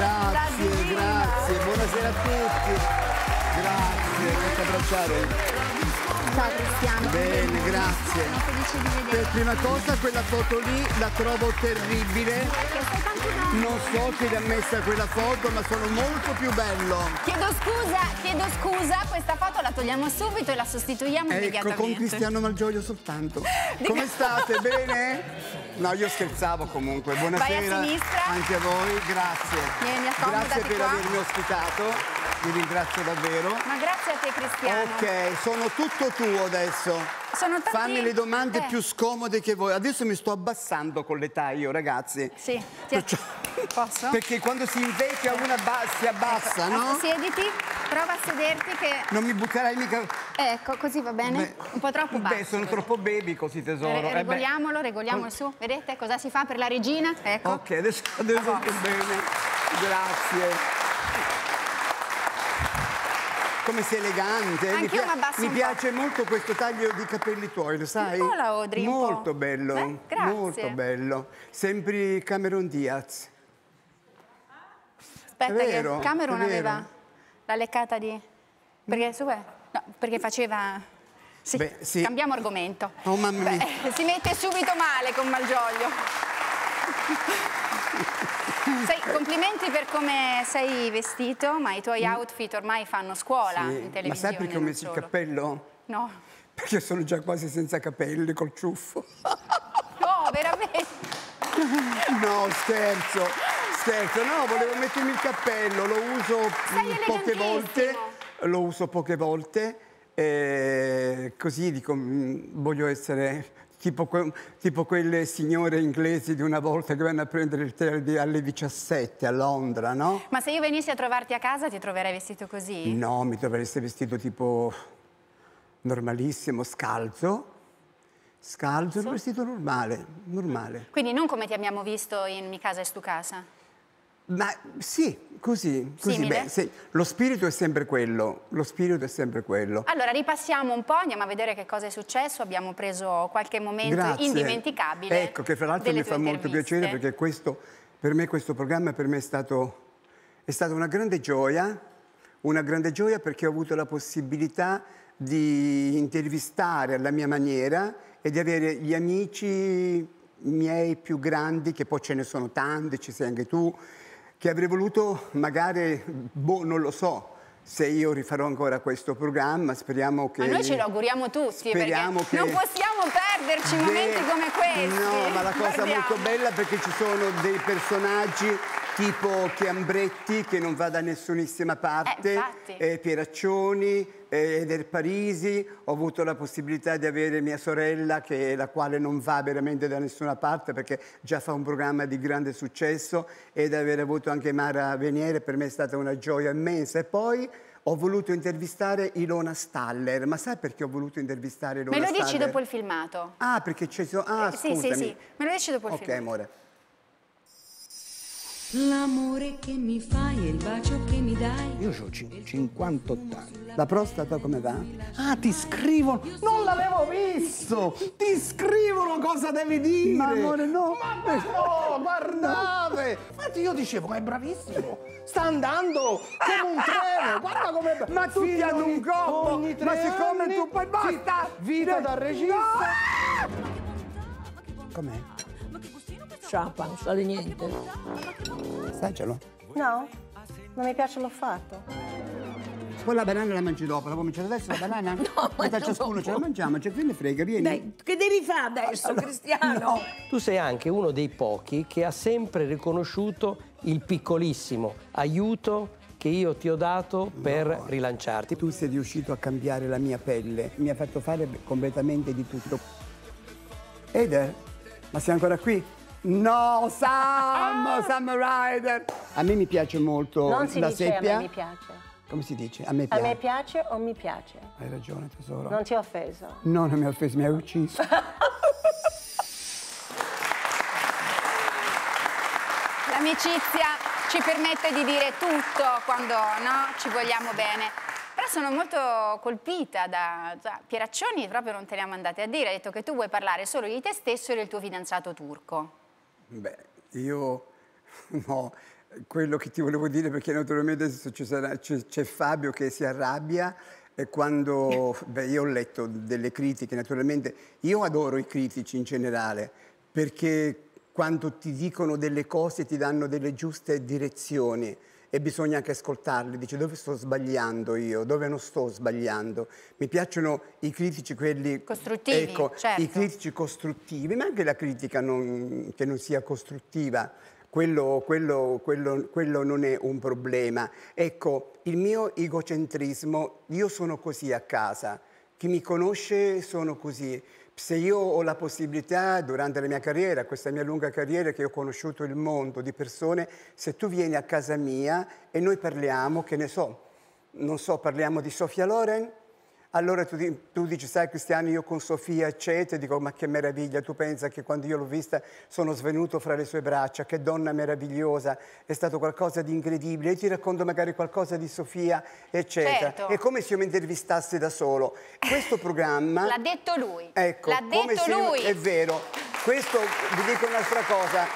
Grazie, grazie, buonasera a tutti. Grazie, posso abbracciare? Ciao Cristiano. Bene, grazie. Sono felice di Per vederti. prima cosa quella foto lì la trovo terribile. Non so chi l'ha messa quella foto, ma sono molto più bello. Chiedo scusa, chiedo scusa, questa foto la togliamo subito e la sostituiamo Ecco, immediatamente. con Cristiano Malgioglio soltanto. Come state? Bene? No, io scherzavo comunque. Buonasera. Vai a sinistra. Anche a voi, grazie. Vieni, Grazie per qua. avermi ospitato. Vi ringrazio davvero. Ma grazie a te Cristiano. Ok, sono tutto tuo adesso. Sono tanti- Fammi le domande eh. più scomode che vuoi. Adesso mi sto abbassando con l'età io, ragazzi. Sì, ti- Perciò- posso? Perché quando si invecchia una si abbassa, no? Adesso siediti, prova a sederti che... Non mi butterai mica... Ecco, così va bene? Beh, Un po' troppo basso. Beh, sono troppo baby così tesoro. Re- Eh regoliamolo, regoliamolo su. Vedete cosa si fa per la regina? Ecco. Ok, adesso, adesso bene. Grazie. Come sei elegante. eh? mi, Anch'io mi piace molto questo taglio di capelli tuoi, lo sai? Un po' la Audrey. Molto bello. Eh, grazie. Molto bello. Sembri Cameron Diaz. Aspetta vero, che Cameron aveva la leccata di... Perché su no, perché faceva... Sì, Beh, sì. cambiamo argomento. Oh. Beh, si mette subito male con Malgioglio. Sai, complimenti per come sei vestito, ma i tuoi outfit ormai fanno scuola Sì. in televisione. Ma sai perché ho messo il cappello? No. Perché sono già quasi senza capelli col ciuffo. No, veramente. No, scherzo, scherzo. No, volevo mettermi il cappello, lo uso Sei mm, poche volte. Lo uso poche volte. e così dico, mm, voglio essere tipo, que- tipo quelle signore inglesi di una volta che vanno a prendere il tè alle 17 a Londra, no? Ma se io venissi a trovarti a casa ti troverei vestito così? No, mi dovreste vestito tipo normalissimo, scalzo. Scalzo, un vestito normale, normale. Quindi non come ti abbiamo visto in Mi casa e stu casa? Ma sì, così, così. Beh, sì, lo spirito è sempre quello, lo spirito è sempre quello. Allora ripassiamo un po', andiamo a vedere che cosa è successo. Abbiamo preso qualche momento Grazie. indimenticabile. Ecco, che fra l'altro mi fa molto piacere perché questo, per me questo programma per me è stato, è stata una grande gioia, una grande gioia perché ho avuto la possibilità di intervistare alla mia maniera e di avere gli amici miei più grandi, che poi ce ne sono tanti, ci sei anche tu, che avrei voluto magari, boh, non lo so, se io rifarò ancora questo programma, speriamo che... Ma noi ce lo auguriamo tutti Speriamo perché che- non possiamo perderci Beh, momenti come questi. No, ma la cosa Guardiamo. molto bella perché ci sono dei personaggi tipo Chiambretti che non va da nessunissima Eh, parte, infatti. eh, Pieraccioni, eh, Eder Parisi, ho avuto la possibilità di avere mia sorella che, la quale non va veramente da nessuna parte perché già fa un programma di grande successo ed aver avuto anche Mara Veniere per me è stata una gioia immensa e poi ho voluto intervistare Ilona Staller, ma sai perché ho voluto intervistare Ilona Me lo Staller? dici dopo il filmato? Ah, perché sono. Ah, Eh, sì, scusami. sì, sì, me lo dici dopo il Ok, filmato. amore. L'amore che mi fai e il bacio che mi dai. Io ho 58 anni. La prostata come va? Ah, ti scrivono! Non l'avevo visto! Ti scrivono cosa devi dire! Ma amore, no. Ma no, guardate! Infatti io dicevo, ma è bravissimo! Sta andando come un treno! Guarda come Ma tutti hanno un gobbo! ogni tre Ma siccome anni, tu poi basta! vi- Vita da regista! Com'è? Sciapa, non sa di niente. Assaggialo. No, non mi piace l'ho fatto. Poi la banana la mangi dopo, la vuoi mangiare adesso la banana? No, Metà mangio ciascuno dopo. ce la mangiamo, cioè che ne frega, vieni. Dai, che devi fare adesso, Cristiano? Tu sei anche uno dei pochi che ha sempre riconosciuto il piccolissimo aiuto che io ti ho dato per rilanciarti. Tu sei riuscito a cambiare la mia pelle, mi ha fatto fare completamente di tutto. Eder, ma sei ancora qui? No, Sam, Sam Ryder. A me mi piace molto Non si la dice a seppia. me mi piace. Come si dice? A me A piace. me piace o mi piace? Hai ragione, tesoro. Non ti ho offeso. No, non mi ha offeso, mi hai ucciso. L'amicizia ci permette di dire tutto quando no, ci vogliamo bene. Però sono molto colpita da, da Pieraccioni, proprio non te le ha mandate a dire, ha detto che tu vuoi parlare solo di te stesso e del tuo fidanzato turco. Beh, io no, quello che ti volevo dire, perché naturalmente c'è, c'è Fabio che si arrabbia e quando beh, io ho letto delle critiche, naturalmente io adoro i critici in generale, perché quando ti dicono delle cose ti danno delle giuste direzioni e bisogna anche ascoltarli, dice dove sto sbagliando io, dove non sto sbagliando. Mi piacciono i critici, quelli... Costruttivi, ecco, certo. i critici costruttivi, ma anche la critica non- che non sia costruttiva. Quello, quello- quello- quello non è un problema. Ecco, il mio egocentrismo, io sono così a casa. Chi mi conosce sono così. Se io ho la possibilità durante la mia carriera, questa mia lunga carriera che ho conosciuto il mondo di persone, se tu vieni a casa mia e noi parliamo, che ne so, non so, parliamo di Sofia Loren, allora tu, tu dici, sai Cristiano, io con Sofia eccetera, dico, ma che meraviglia, tu pensa che quando io l'ho vista sono svenuto fra le sue braccia, che donna meravigliosa, è stato qualcosa di incredibile, io ti racconto magari qualcosa di Sofia, eccetera. Certo. È come se io mi intervistassi da solo. Questo programma... L'ha detto lui. Ecco, L'ha detto se io- lui. è vero. Questo, vi dico un'altra cosa,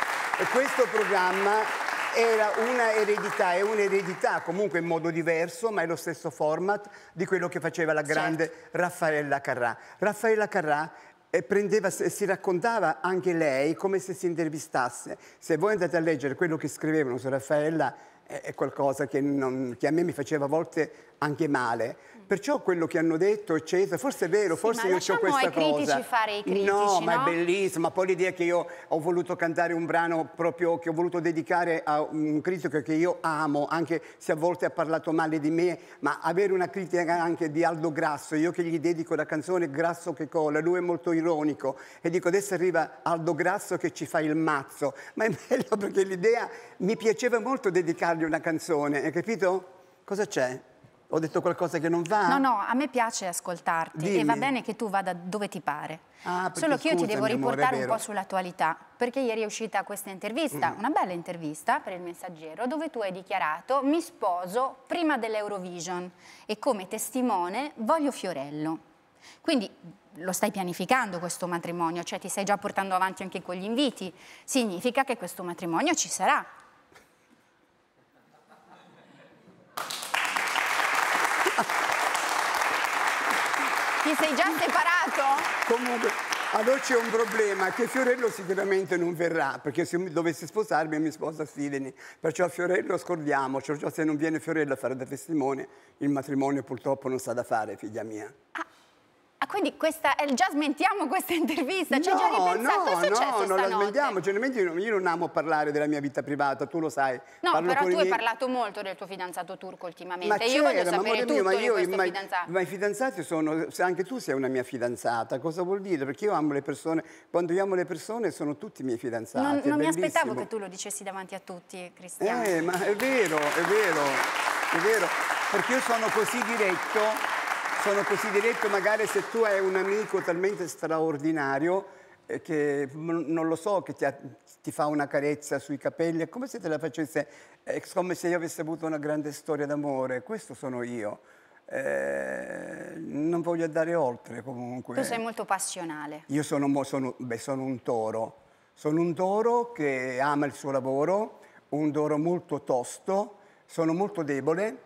questo programma era una eredità, è un'eredità comunque in modo diverso, ma è lo stesso format di quello che faceva la grande Certo. Raffaella Carrà. Raffaella Carrà eh, prendeva, si raccontava anche lei come se si intervistasse. Se voi andate a leggere quello che scrivevano su Raffaella è, è qualcosa che, non- che a me mi faceva a volte anche male. Perciò quello che hanno detto, eccetera, forse è vero, forse ma io ho questa ai critici cosa. fare i critici, No, ma no? è bellissimo. Ma poi l'idea che io ho voluto cantare un brano proprio che ho voluto dedicare a un critico che io amo, anche se a volte ha parlato male di me, ma avere una critica anche di Aldo Grasso, io che gli dedico la canzone Grasso che cola, lui è molto ironico e dico adesso arriva Aldo Grasso che ci fa il mazzo, ma è bello perché l'idea mi piaceva molto dedicargli una canzone, hai capito? Cosa c'è? Ho detto qualcosa che non va? No, no, a me piace ascoltarti e Dimmi. va bene che tu vada dove ti pare. Ah, Solo che io ti devo amore, riportare è un po' sull'attualità, perché ieri è uscita questa intervista, Mm. una bella intervista per il Messaggero, dove tu hai dichiarato mi sposo prima dell'Eurovision e come testimone voglio Fiorello. Quindi lo stai pianificando questo matrimonio, cioè ti stai già portando avanti anche con gli inviti, significa che questo matrimonio ci sarà. Ti sei già separato? Comunque, allora c'è un problema, che Fiorello sicuramente non verrà, perché se dovessi sposarmi mi sposa Sileni. Perciò Fiorello scordiamoci, cioè se non viene Fiorello a fare da testimone, il matrimonio purtroppo non sa da fare, figlia mia. Ah, quindi questa, eh, già smentiamo questa intervista? Ci hai già ripensato? no, è successo no, non la smendiamo. Generalmente io, io non amo parlare della mia vita privata, tu lo sai. No, però i tu hai miei- parlato molto del tuo fidanzato turco ultimamente. Ma io voglio c'era, ma sapere tutto mio, ma di io, questo ma, fidanzato. ma i fidanzati sono, se anche tu sei una mia fidanzata, cosa vuol dire? Perché io amo le persone, quando io amo le persone sono tutti miei fidanzati. Non, non mi aspettavo che tu lo dicessi davanti a tutti, Cristiano. Eh, ma è vero, è vero, è vero, perché io sono così diretto, sono così diretto, magari se tu hai un amico talmente straordinario eh, che non lo so, che ti, ha- ti fa una carezza sui capelli, è come se te la facesse, è come se io avessi avuto una grande storia d'amore, questo sono io. Eh, non voglio andare oltre comunque. Tu sei molto passionale. Io sono, sono- beh, sono un toro. Sono un toro che ama il suo lavoro, un toro molto tosto, sono molto debole,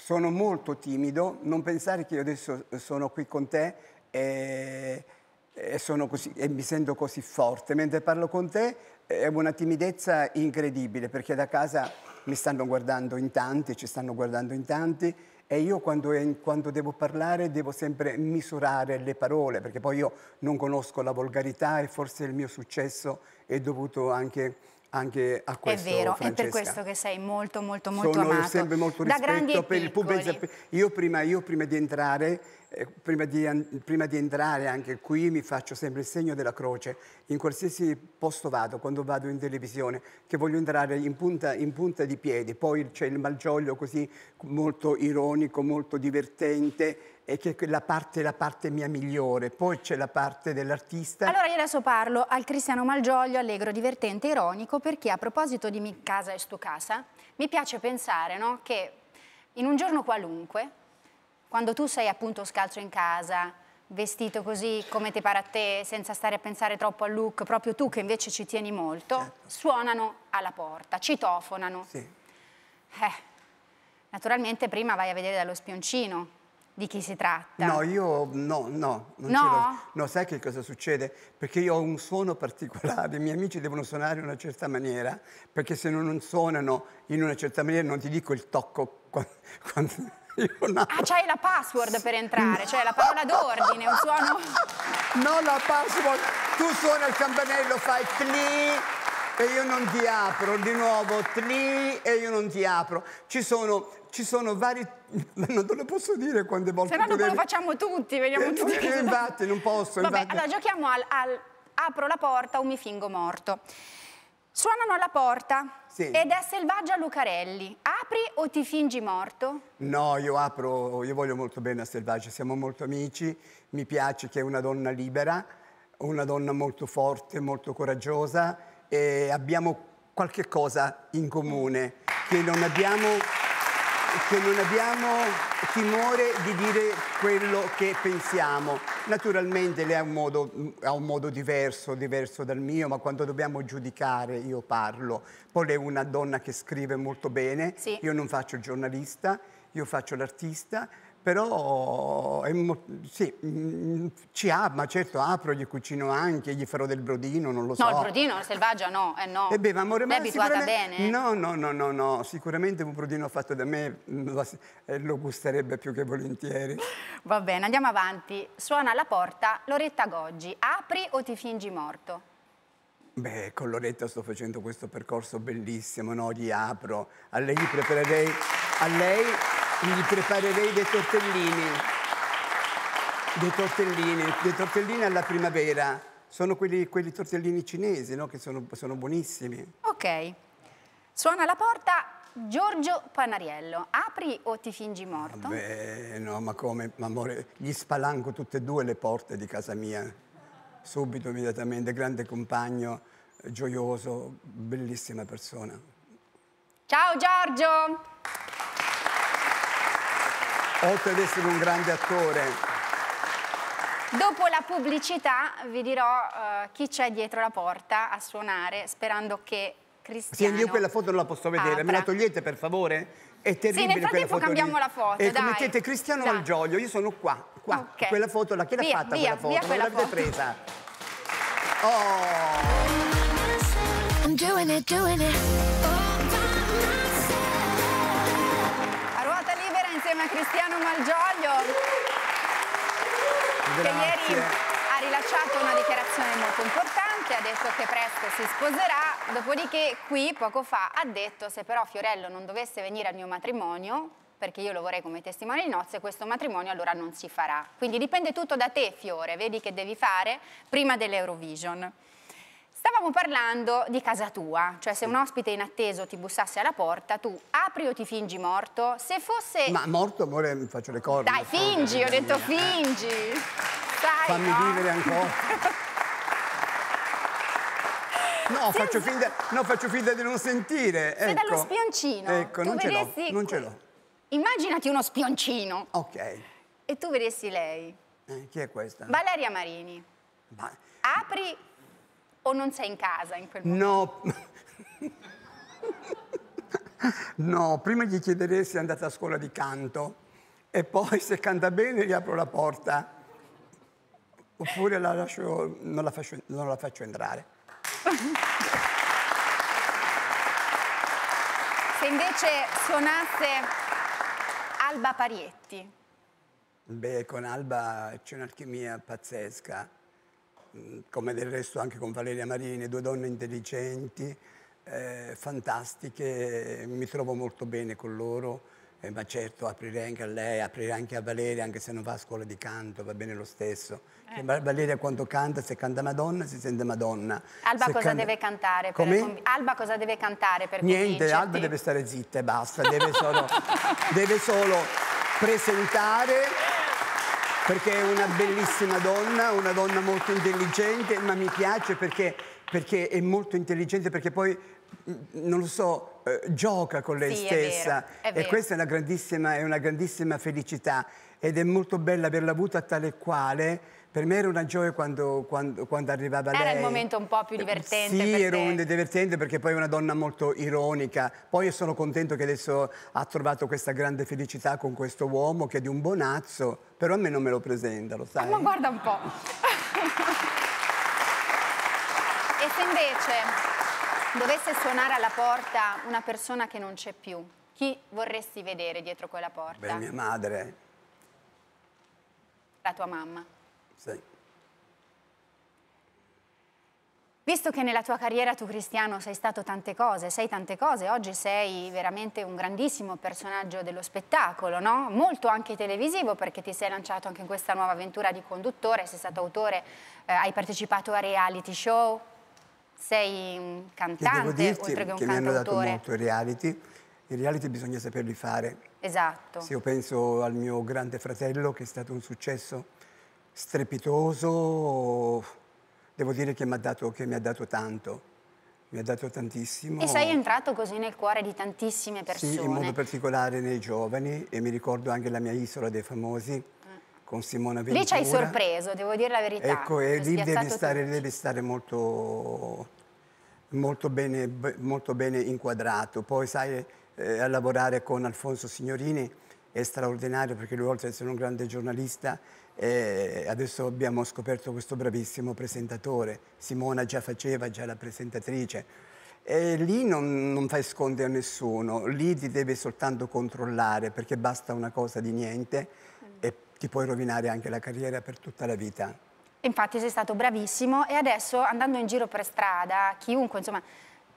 sono molto timido. Non pensare che io adesso sono qui con te e, e così- e mi sento così forte. Mentre parlo con te è una timidezza incredibile perché da casa mi stanno guardando in tanti, ci stanno guardando in tanti e io quando, quando devo parlare devo sempre misurare le parole, perché poi io non conosco la volgarità e forse il mio successo è dovuto anche, anche a È questo. vero, è per Francesca. questo che sei molto, molto, molto Sono amato. sempre molto rispetto per il pubblico. piccoli. Io prima, io prima di entrare, eh, prima, di, prima di entrare anche qui mi faccio sempre il segno della croce in qualsiasi posto vado, quando vado in televisione, che voglio entrare in punta, in punta di piedi. Poi c'è il malgioglio così molto ironico, molto divertente e che è la parte, la parte mia migliore. Poi c'è la parte dell'artista. Allora io adesso parlo al Cristiano Malgioglio, allegro, divertente, ironico, perché a proposito di mi casa e sto casa, mi piace pensare no, che in un giorno qualunque, quando tu sei appunto scalzo in casa, vestito così come ti pare a te, senza stare a pensare troppo al look, proprio tu che invece ci tieni molto, suonano alla porta, citofonano. Sì. Eh, naturalmente prima vai a vedere dallo spioncino di chi si tratta. No, io no, no, non No? No, sai che cosa succede? Perché io ho un suono particolare, i miei amici devono suonare in una certa maniera, perché se non suonano in una certa maniera non ti dico il tocco qua- quando, io no. Ah, c'hai la password per entrare, cioè la parola d'ordine, un suono... No, la password. Tu suona il campanello, fai tli e io non ti apro, di nuovo tli e io non ti apro. Ci sono, ci sono vari... Non te lo posso dire quante volte Se no dopo lo facciamo tutti, veniamo Eh, tutti... eh, infatti, non posso, Vabbè, infatti. allora giochiamo al, al apro la porta o mi fingo morto. Suonano alla porta Sì. ed è Selvaggia Lucarelli. Apri o ti fingi morto? No, io apro, io voglio molto bene a Selvaggia, siamo molto amici, mi piace che è una donna libera, una donna molto forte, molto coraggiosa e abbiamo qualche cosa in comune, che non abbiamo, che non abbiamo timore di dire quello che pensiamo. Naturalmente lei ha un, modo, ha un modo diverso, diverso dal mio, ma quando dobbiamo giudicare io parlo. Poi lei è una donna che scrive molto bene, Sì. io non faccio il giornalista, io faccio l'artista, però sì, mm, ci ama, certo apro, gli cucino anche, gli farò del brodino, non lo so. No, il brodino, la selvaggia no, eh no. E beh, ma amore, Lei è ma abituata sicuramente- bene? No, no, no, no, no, sicuramente un brodino fatto da me mm, lo, eh, lo gusterebbe più che volentieri. Va bene, andiamo avanti. Suona alla porta Loretta Goggi. Apri o ti fingi morto? Beh, con Loretta sto facendo questo percorso bellissimo, no? Gli apro. A lei gli preparerei, a lei gli preparerei dei tortellini. Dei tortellini, dei tortellini alla primavera. Sono quelli, quelli tortellini cinesi, no? Che sono, sono buonissimi. Ok. Suona alla porta Giorgio Panariello. Apri o ti fingi morto? Beh, no, ma come, ma amore, gli spalanco tutte e due le porte di casa mia. Subito, immediatamente, grande compagno, gioioso, bellissima persona. Ciao Giorgio! Oltre ad essere un grande attore, Dopo la pubblicità vi dirò eh, chi c'è dietro la porta a suonare, sperando che Cristiano... sì, io quella foto non la posso vedere, me la apra. togliete per favore? È terribile nel quella frattempo foto cambiamo lì. la foto, Ecco, dai. mettete Cristiano Dai. Malgioglio, io sono qua, qua. Ok. Quella foto là, chi l'ha Via, fatta via, quella via foto? quella non l'avete presa? Oh! I'm doing it, doing it. Cristiano Malgioglio, che ieri Grazie. ha rilasciato una dichiarazione molto importante, ha detto che presto si sposerà, dopodiché qui poco fa ha detto se però Fiorello non dovesse venire al mio matrimonio, perché io lo vorrei come testimone di nozze, questo matrimonio allora non si farà. Quindi dipende tutto da te Fiore, vedi che devi fare prima dell'Eurovision. Stavamo parlando di casa tua, cioè se un ospite inatteso ti bussasse alla porta, tu apri o ti fingi morto? Se fosse... Ma morto, amore, mi faccio le corna. Dai, fingi, ho detto fingi. Dai, Fammi no? vivere ancora. No, faccio finta, no, faccio finta di non sentire. Se ecco. dallo spioncino Ecco, non ce l'ho, vedessi non ce l'ho. Immaginati uno spioncino Ok. e tu vedessi lei, Eh, chi è questa? Valeria Marini. Ma- Apri o non sei in casa in quel momento? No. No, prima gli chiederei se è andata a scuola di canto e poi se canta bene gli apro la porta. Oppure la lascio, non, la faccio, non la faccio entrare. Se invece suonasse Alba Parietti, Beh, con Alba c'è un'alchimia pazzesca, come del resto anche con Valeria Marini, due donne intelligenti, eh, fantastiche, mi trovo molto bene con loro, eh, ma certo aprirei anche a lei, aprirei anche a Valeria, anche se non va a scuola di canto, va bene lo stesso. Va- Valeria quando canta, se canta Madonna, si sente Madonna. Alba Se cosa canta- deve cantare Come? Alba cosa deve cantare per Niente, convincerti? Alba deve stare zitta e basta, deve solo, deve solo presentare perché è una bellissima donna, una donna molto intelligente, ma mi piace perché, perché è molto intelligente, perché poi mm, non lo so, eh, gioca con lei Sì, è stessa vero, è e vero. questa è una grandissima, è una grandissima felicità ed è molto bella averla avuta tale quale. Per me era una gioia quando, quando- quando arrivava Era lei. il momento un po' più Eh, divertente Sì, per era te. un divertente perché poi è una donna molto ironica. Poi sono contento che adesso ha trovato questa grande felicità con questo uomo che è di un bonazzo, però a me non me lo presenta, lo sai? Ma guarda un po'. e se invece dovesse suonare alla porta una persona che non c'è più, chi vorresti vedere dietro quella porta? Beh, mia madre, La tua mamma. Sì. Visto che nella tua carriera tu cristiano sei stato tante cose, sei tante cose, oggi sei veramente un grandissimo personaggio dello spettacolo, no? Molto anche televisivo perché ti sei lanciato anche in questa nuova avventura di conduttore, sei stato autore, eh, hai partecipato a reality show, sei un cantante dirti oltre che un che mi hanno dato cantautore. molto i reality. I reality bisogna saperli fare. Esatto. Se io penso al mio grande fratello che è stato un successo strepitoso, devo dire che mi ha dato, che mi ha dato tanto, mi ha dato tantissimo. E sei entrato così nel cuore di tantissime persone. Sì, in modo particolare nei giovani e mi ricordo anche la mia isola dei famosi con Simona Ventura. Lì ci hai sorpreso, devo dire la verità. Ecco, e lì devi stare, devi stare molto, molto, bene, molto bene inquadrato. Poi sai, eh, a lavorare con Alfonso Signorini è straordinario perché lui oltre ad essere un grande giornalista, eh, adesso abbiamo scoperto questo bravissimo presentatore. Simona già faceva, già la presentatrice. E lì non, non fai sconti a nessuno, lì ti devi soltanto controllare perché basta una cosa di niente e ti puoi rovinare anche la carriera per tutta la vita. Infatti sei stato bravissimo e adesso andando in giro per strada, chiunque insomma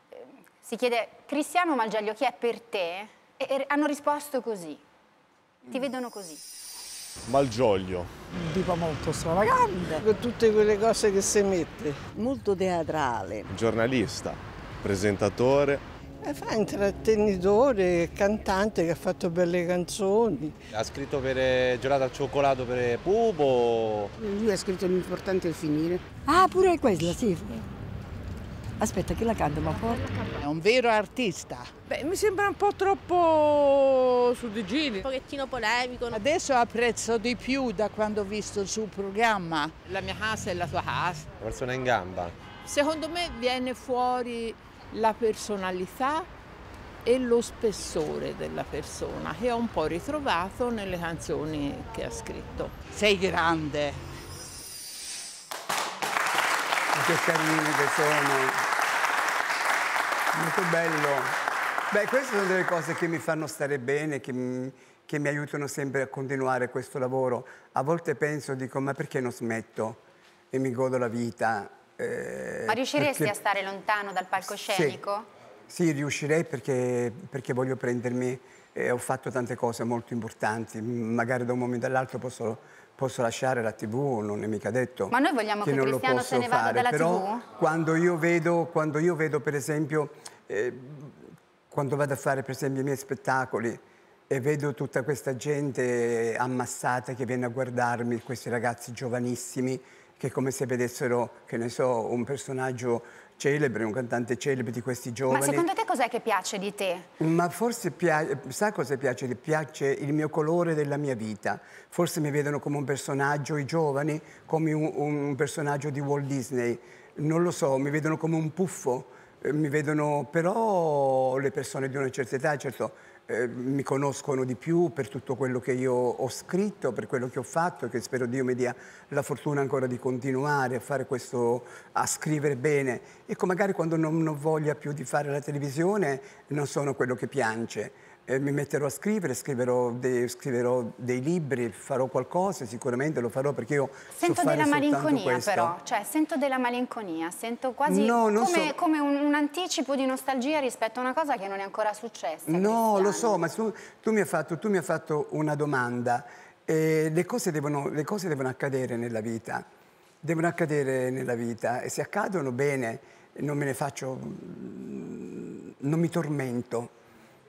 eh, si chiede Cristiano Malgioglio chi è per te? E, e hanno risposto così, ti vedono così. Malgioglio. tipo molto stravagante, con tutte quelle cose che si mette. Molto teatrale. Giornalista, presentatore, E fa intrattenitore, cantante che ha fatto belle canzoni. Ha scritto per eh, gelato al cioccolato per Pupo. Lui ha scritto l'importante è il finire. Ah, pure quella, sì. Aspetta, che la canta ma forte? È un vero artista. Beh, mi sembra un po' troppo su di giri. Un pochettino polemico. Adesso apprezzo di più da quando ho visto il suo programma. La mia casa è la tua casa. Una persona in gamba. Secondo me viene fuori la personalità e lo spessore della persona che ho un po' ritrovato nelle canzoni che ha scritto. Sei grande. Che carini che sono. Molto bello. Beh, queste sono delle cose che mi fanno stare bene, che mi, che mi aiutano sempre a continuare questo lavoro. A volte penso, dico, ma perché non smetto e mi godo la vita? Eh, Ma riusciresti perché- a stare lontano dal palcoscenico? Sì, riuscirei perché, perché voglio prendermi, eh, ho fatto tante cose molto importanti, magari da un momento all'altro posso, posso lasciare la tv, non è mica detto Ma noi vogliamo che non lo Cristiano posso se ne vada fare, dalla però TV? Quando io vedo, quando io vedo per esempio, eh, quando vado a fare per esempio i miei spettacoli e vedo tutta questa gente ammassata che viene a guardarmi, questi ragazzi giovanissimi, che come se vedessero, che ne so, un personaggio celebre, un cantante celebre di questi giovani. Ma secondo te cos'è che piace di te? Ma forse piace, sa cosa piace? Piace il mio colore della mia vita. Forse mi vedono come un personaggio, i giovani, come un, un personaggio di Walt Disney. Non lo so, mi vedono come un puffo, eh, mi vedono però le persone di una certa età, certo, eh, mi conoscono di più per tutto quello che io ho scritto, per quello che ho fatto, che spero Dio mi dia la fortuna ancora di continuare a fare questo, a scrivere bene. Ecco, magari quando non ho voglia più di fare la televisione non sono quello che piace. Eh, mi metterò a scrivere, scriverò, dei- scriverò dei libri, farò qualcosa, sicuramente lo farò perché io Sento so della malinconia però, cioè sento della malinconia, sento quasi No, come, so. come un, un anticipo di nostalgia rispetto a una cosa che non è ancora successa. No, lo so, ma tu, tu mi hai fatto, tu mi hai fatto una domanda. Eh, le, cose devono, le cose devono accadere nella vita, devono accadere nella vita e se accadono bene non me ne faccio, mm, non mi tormento,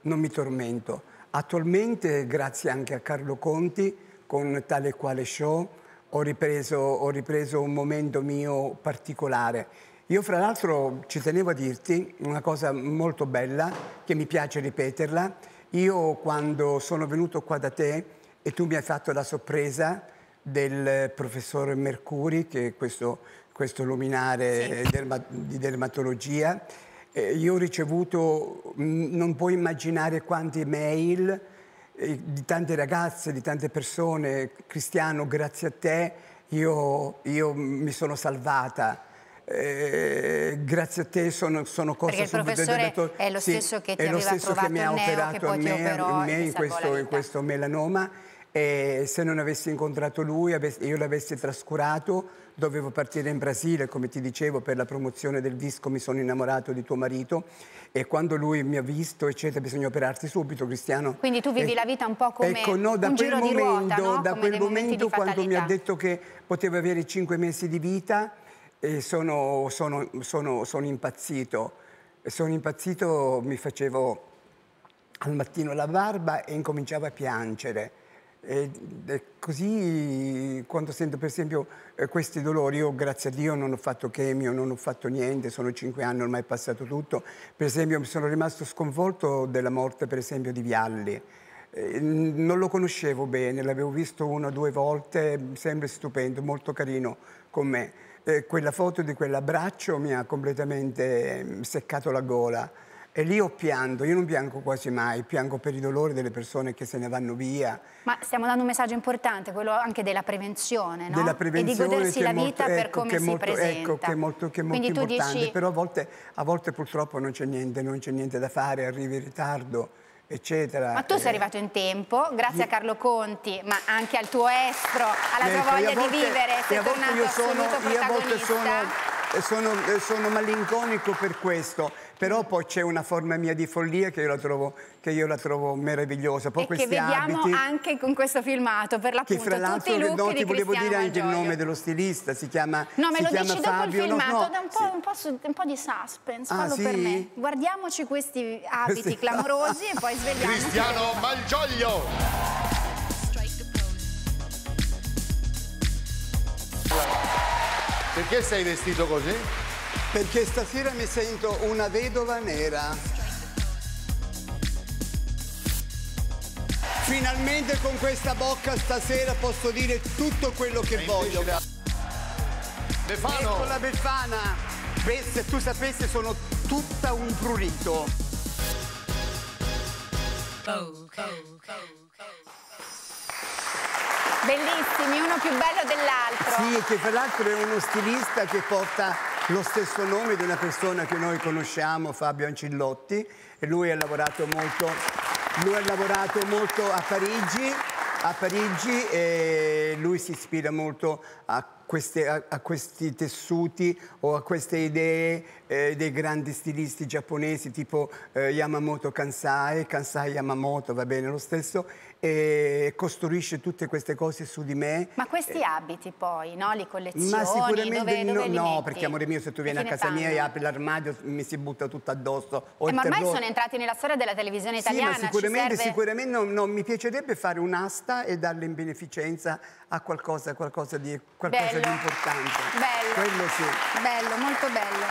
non mi tormento. Attualmente, grazie anche a Carlo Conti, con tale quale show, ho ripreso, ho ripreso un momento mio particolare Io fra l'altro ci tenevo a dirti una cosa molto bella che mi piace ripeterla. Io quando sono venuto qua da te e tu mi hai fatto la sorpresa del professor Mercuri, che è questo, questo luminare derma- di dermatologia, eh, io ho ricevuto, mh, non puoi immaginare quante mail eh, di tante ragazze, di tante persone. Cristiano, grazie a te io, io mi sono salvata. Eh, grazie a te sono, sono cose Perché il professore detto- è lo stesso che ti è lo stesso che mi ha operato a me, in me in questo, in questo melanoma e se non avessi incontrato lui avessi- io l'avessi trascurato dovevo partire in Brasile come ti dicevo per la promozione del disco mi sono innamorato di tuo marito e quando lui mi ha visto eccetera bisogna operarti subito Cristiano Quindi tu vivi E- la vita un po' come ecco, no, da un quel giro di momento, ruota, no? da Come quel momento quando mi ha detto che poteva avere cinque mesi di vita e sono, sono- sono- sono impazzito. E Sono impazzito, mi facevo al mattino la barba e incominciavo a piangere. E, così quando sento per esempio eh, questi dolori, io grazie a Dio non ho fatto chemio, non ho fatto niente, sono cinque anni, ormai è passato tutto. Per esempio mi sono rimasto sconvolto della morte per esempio di Vialli. Non lo conoscevo bene, l'avevo visto una o due volte, sembra stupendo, molto carino con me. Quella foto di quell'abbraccio mi ha completamente eh, seccato la gola. E lì ho pianto, io non piango quasi mai, piango per i dolori delle persone che se ne vanno via. Ma stiamo dando un messaggio importante, quello anche della prevenzione, no? Della prevenzione e di godersi la è molto- vita per ecco, come si molto, presenta. Ecco, che è molto, che è molto importante, dici, però a volte, a volte purtroppo non c'è niente, non c'è niente da fare, arrivi in ritardo, eccetera. ma tu sei Eh, arrivato in tempo, grazie a Carlo Conti, ma anche al tuo estro, alla tua Ecco, voglia volte- di vivere, sei tornato io sono, assoluto io a volte protagonista. sono, sono, sono malinconico per questo, però poi c'è una forma mia di follia che io la trovo, che io la trovo meravigliosa. Poi e che vediamo abiti, anche con questo filmato, per che l'appunto, fra tutti l'altro i look no, di ti volevo Cristiano dire anche il nome dello stilista, si chiama, No, me si lo dici dopo il Fabio. no, filmato, no, da un po', un po' su- un po' di suspense, Ah, fallo per sì? me. Guardiamoci questi abiti Questi- clamorosi e poi svegliamo. Cristiano Malgioglio. Perché sei vestito così? Perché stasera mi sento una vedova nera. Finalmente con questa bocca stasera posso dire tutto quello che voglio. Stefano. Ecco la Befana. Beh, se tu sapessi sono tutta un prurito. Bellissimi, uno più bello dell'altro. Sì, che tra l'altro è uno stilista che porta lo stesso nome di una persona che noi conosciamo, Fabio Ancillotti, e lui ha lavorato molto, lui ha lavorato molto a Parigi, a Parigi e lui si ispira molto a, queste- a- a questi tessuti o a queste idee eh, dei grandi stilisti giapponesi tipo eh, Yamamoto Kansai, Kansai Yamamoto, va bene lo stesso, e costruisce tutte queste cose su di me Ma questi abiti poi, no? Li collezioni? ma sicuramente dove, no, dove li no, perché amore mio se tu vieni a casa mia e fanno? apri l'armadio mi si butta tutto addosso. Eh, ma ormai sono entrati nella storia della televisione Sì, italiana. ma ci sicuramente, sicuramente no, no, mi piacerebbe fare un'asta e darla in beneficenza a qualcosa, qualcosa, di, qualcosa Bello. di importante. Bello. Quello sì. Bello, molto bello.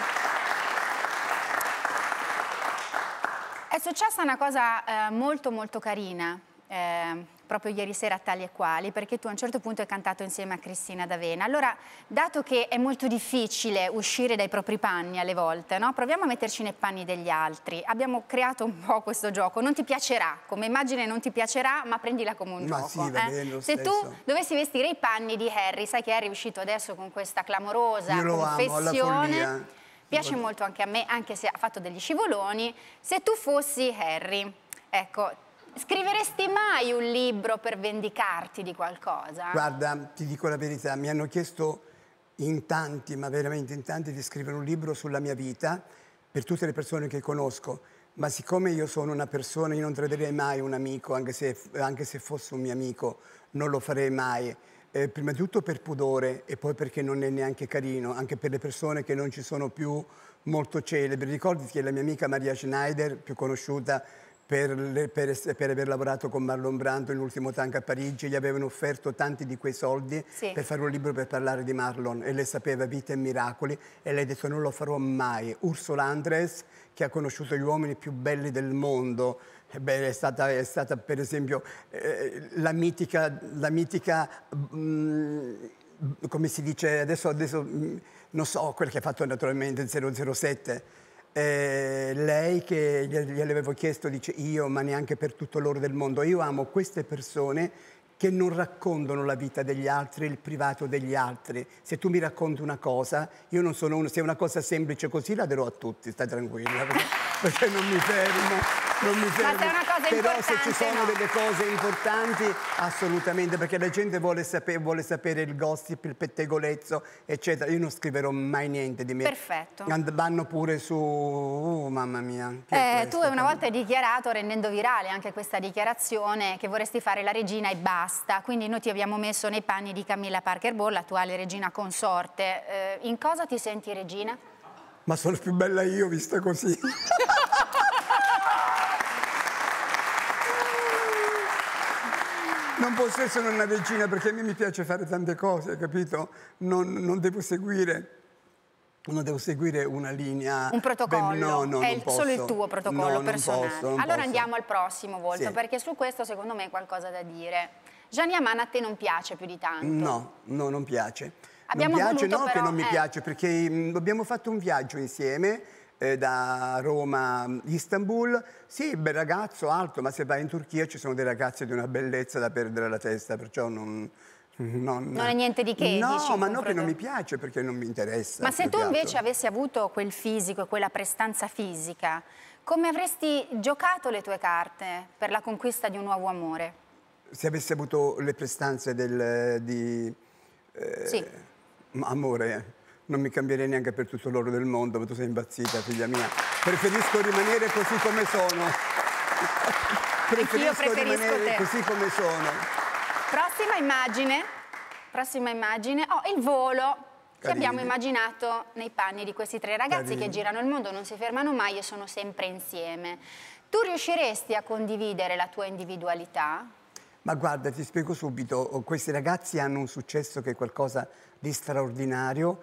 È successa una cosa eh, molto molto carina eh, proprio ieri sera a tali e quali, perché tu a un certo punto hai cantato insieme a Cristina D'Avena. Allora, dato che è molto difficile uscire dai propri panni alle volte, no? proviamo a metterci nei panni degli altri. Abbiamo creato un po' questo gioco. Non ti piacerà, come immagine non ti piacerà, ma prendila come un Ma gioco. sì, eh. Se tu dovessi vestire i panni di Harry, sai che Harry è uscito adesso con questa clamorosa Io amo, confessione. follia. Piace molto anche a me, anche se ha fatto degli scivoloni. Se tu fossi Harry, ecco, scriveresti mai un libro per vendicarti di qualcosa? Guarda, ti dico la verità, mi hanno chiesto in tanti, ma veramente in tanti, di scrivere un libro sulla mia vita per tutte le persone che conosco. Ma siccome io sono una persona, io non traderei mai un amico, anche se, anche se fosse un mio amico, non lo farei mai. Eh, prima di tutto per pudore e poi perché non è neanche carino, anche per le persone che non ci sono più molto celebri. Ricordati che la mia amica Maria Schneider, più conosciuta per, le- per per aver lavorato con Marlon Brando in Ultimo Tango a Parigi, gli avevano offerto tanti di quei soldi Sì. per fare un libro per parlare di Marlon e lei sapeva Vita e Miracoli e lei ha detto non lo farò mai. Ursula Andres, che ha conosciuto gli uomini più belli del mondo, eh beh, è, stata, è stata, per esempio eh, la mitica, la mitica mm, come si dice adesso, adesso mm, non so quel che ha fatto naturalmente il 007 eh, lei che gli- gliele avevo chiesto dice io ma neanche per tutto l'oro del mondo io amo queste persone che non raccontano la vita degli altri, il privato degli altri. Se tu mi racconti una cosa, io non sono uno, se è una cosa semplice così la darò a tutti, stai tranquilla, perché, perché non mi fermo, non mi fermo. se è una cosa Però se ci sono no. delle cose importanti, assolutamente, perché la gente vuole, sape- vuole sapere il gossip, il pettegolezzo, eccetera. Io non scriverò mai niente di me. Perfetto. Vanno pure su... Oh, mamma mia. Eh, tu una volta hai dichiarato, rendendo virale anche questa dichiarazione, che vorresti fare la regina e basta. Quindi noi ti abbiamo messo nei panni di Camilla Parker Ball, l'attuale regina consorte. Eh, in cosa ti senti regina? Ma sono più bella io vista così. Non posso essere una regina perché a me mi piace fare tante cose, capito? Non, non devo seguire. Non devo seguire una linea. Un protocollo? Beh, no, no, è non il- solo il tuo protocollo No, non personale. posso, non allora posso. andiamo al prossimo volto, Sì. perché su questo secondo me hai qualcosa da dire. Gianni Amana a te non piace più di tanto. No, no, non piace. Abbiamo non piace, voluto no, che però- non mi eh. piace, perché mm, abbiamo fatto un viaggio insieme eh, da Roma a Istanbul. Sì, bel ragazzo, alto, ma se vai in Turchia ci sono dei ragazzi di una bellezza da perdere la testa, perciò non... Non, Non è niente di che, No, dici, ma no, che non mi piace perché non mi interessa. Ma se tu che altro. invece avessi avuto quel fisico e quella prestanza fisica, come avresti giocato le tue carte per la conquista di un nuovo amore? Se avessi avuto le prestanze del, di... eh, Sì. Ma amore, non mi cambierei neanche per tutto l'oro del mondo, ma tu sei impazzita, figlia mia. Preferisco rimanere così come sono. preferisco rimanere te. così come sono. Prossima immagine. Prossima immagine. Oh, il volo. Che abbiamo immaginato nei panni di questi tre ragazzi Carini. che girano il mondo, non si fermano mai e sono sempre insieme. Tu riusciresti a condividere la tua individualità? Ma guarda, ti spiego subito, questi ragazzi hanno un successo che è qualcosa di straordinario,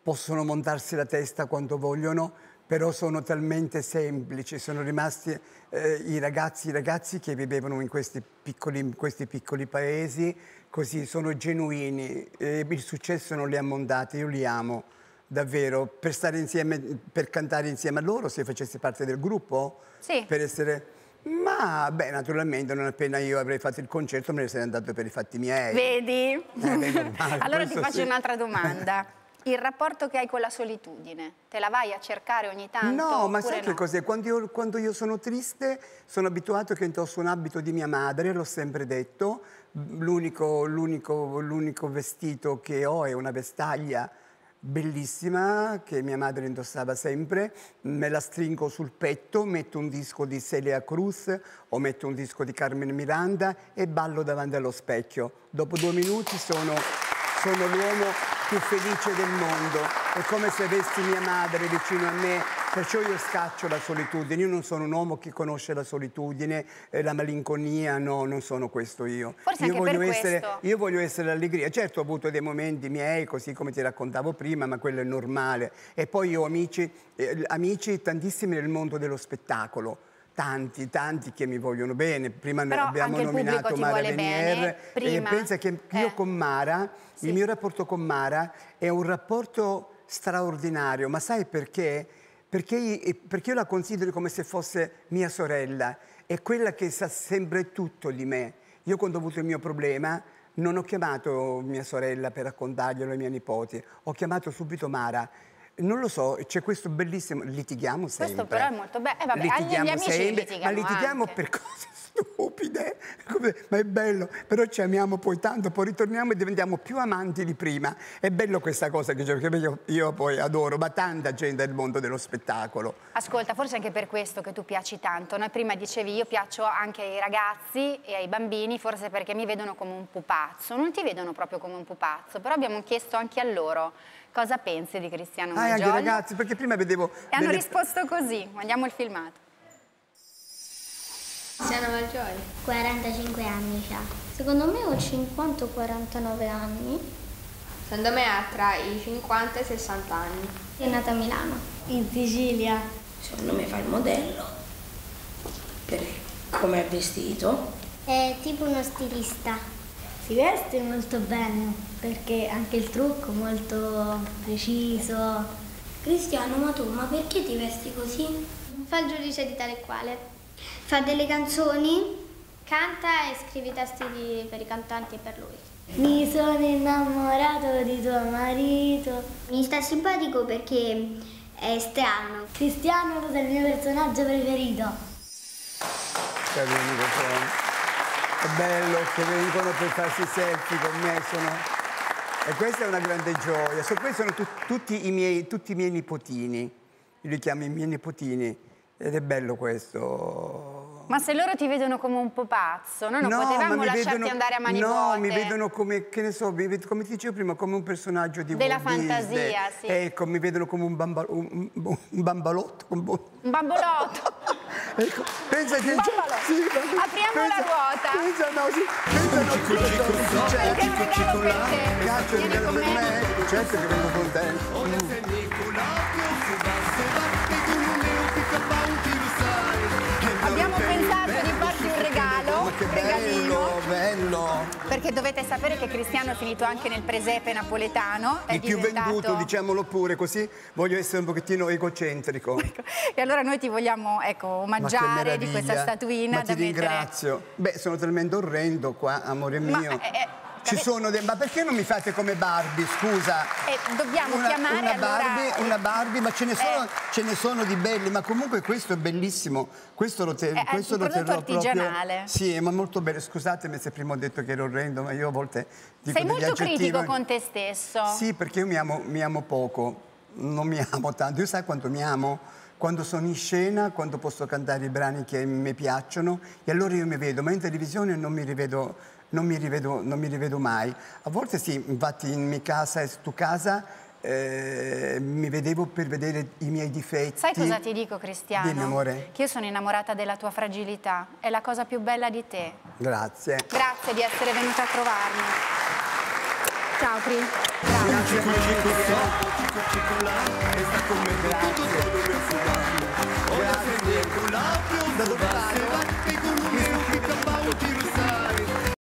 possono montarsi la testa quando vogliono, però sono talmente semplici, sono rimasti eh, i, ragazzi, i ragazzi che vivevano in questi piccoli, in questi piccoli paesi, così sono genuini, e il successo non li ha mondati, io li amo davvero, per stare insieme, per cantare insieme a loro, se facessi parte del gruppo, Sì. per essere... Ma beh, naturalmente non appena io avrei fatto il concerto me ne sarei andato per i fatti miei. Vedi? Eh, beh, allora ti faccio sì. un'altra domanda. Il rapporto che hai con la solitudine, te la vai a cercare ogni tanto? No, ma sai che no? cos'è? Quando io, quando io sono triste sono abituato che indosso un abito di mia madre, l'ho sempre detto. L'unico vestito che ho è una vestaglia bellissima che mia madre indossava sempre. Me la stringo sul petto, metto un disco di Celia Cruz o metto un disco di Carmen Miranda e ballo davanti allo specchio. Dopo due minuti sono, sono l'uomo più felice del mondo. È come se avessi mia madre vicino a me, perciò io scaccio la solitudine. Io non sono un uomo che conosce la solitudine, eh, la malinconia, no, non sono questo io. Forse io voglio essere, questo. io voglio essere l'allegria. Certo, ho avuto dei momenti miei, così come ti raccontavo prima, ma quello è normale. E poi ho amici, eh, amici tantissimi nel mondo dello spettacolo. Tanti, tanti che mi vogliono bene. Prima Però abbiamo nominato Mara Venier. bene, E prima. pensa che io Eh. con Mara, Sì. il mio rapporto con Mara è un rapporto straordinario. Ma sai perché? Perché perché io la considero come se fosse mia sorella. È quella che sa sempre tutto di me. Io quando ho avuto il mio problema non ho chiamato mia sorella per raccontarglielo ai miei nipoti, ho chiamato subito Mara. Non lo so, c'è questo bellissimo, litighiamo sempre. Questo però è molto bello. Eh, vabbè, agli- gli litighiamo amici sempre, litigano ma litighiamo anche. per cose stupide, come- ma è bello, però ci amiamo poi tanto, poi ritorniamo e diventiamo più amanti di prima. È bello questa cosa che io, io poi adoro, ma tanta gente del mondo dello spettacolo. Ascolta, forse anche per questo che tu piaci tanto. Noi prima dicevi io piaccio anche ai ragazzi e ai bambini, forse perché mi vedono come un pupazzo. Non ti vedono proprio come un pupazzo, però abbiamo chiesto anche a loro cosa pensi di Cristiano Ah, e anche ragazzi, perché prima vedevo... E hanno delle- risposto così. Guardiamo il filmato. Cristiano Maggiore. 45 anni ha. Secondo me ho 50 o 49 anni. Secondo me ha tra i 50 e i 60 anni. È nata a Milano. In Sicilia. Secondo me fa il modello per come è vestito. È tipo uno stilista. Si veste molto bene perché anche il trucco è molto preciso. Cristiano, ma tu, ma perché ti vesti così? Fa il giudice di tale e quale. Fa delle canzoni, canta e scrive i testi di- per i cantanti e per lui. Mi sono innamorato di tuo marito. Mi sta simpatico perché è strano. Cristiano è il mio personaggio preferito. Sono. È bello che vengono per farsi selfie con me, sono... E questa è una grande gioia. So, questi sono tu- tutti, i miei, tutti i miei nipotini. Io li chiamo i miei nipotini. Ed è bello questo. Ma se loro ti vedono come un po' pazzo, noi non potevamo mi lasciarti vedono- andare a mani No, mi vedono come, che ne so, come ti dicevo prima, come un personaggio di Della Walt Disney. fantasia, sì. Ecco, mi vedono come un, bamba- un, un- un bambalotto. Un bo- Un bambolotto. Ecco, pensa che... Un bambalotto. Sì, Apriamo la pensa- ruota. Pensa, no, sì, pensa, no, questo, cioè, Perché è un regalo per te. Cazzo, Vieni regalo per me. Certo che vengo con te. Abbiamo pensato di farti un regalo, un regalino. Bello. Perché dovete sapere che Cristiano è finito anche nel presepe napoletano. Il più diventato- venduto, diciamolo pure, così voglio essere un pochettino egocentrico. E allora noi ti vogliamo ecco, omaggiare di questa statuina Ma ti mettere. ringrazio. Beh, sono tremendo orrendo qua, amore Ma, mio. eh, eh, Ci sono de- Ma perché non mi fate come Barbie, scusa? eh, dobbiamo Una, chiamare una allora... Barbie, una Barbie, ma ce ne, sono, Eh. ce ne sono di belli, ma comunque questo è bellissimo. Questo lo, te- È questo un lo terrò proprio. artigianale. Sì, ma molto bello. Scusatemi se prima ho detto che ero orrendo, ma io a volte dico Sei molto aggettivi- critico con te stesso. Sì, perché io mi amo, mi amo poco, non mi amo tanto. Io sai quanto mi amo? Quando sono in scena, quando posso cantare i brani che mi piacciono, e allora io mi vedo, ma in televisione non mi rivedo, non mi rivedo, non mi rivedo mai. A volte sì, infatti in mia casa e su casa eh, mi vedevo per vedere i miei difetti. Sai cosa ti dico, Cristiano? Dimmi, amore. Che io sono innamorata della tua fragilità. È la cosa più bella di te. Grazie. Grazie di essere venuta a trovarmi. Ciao, Cri. Grazie. Grazie. Grazie.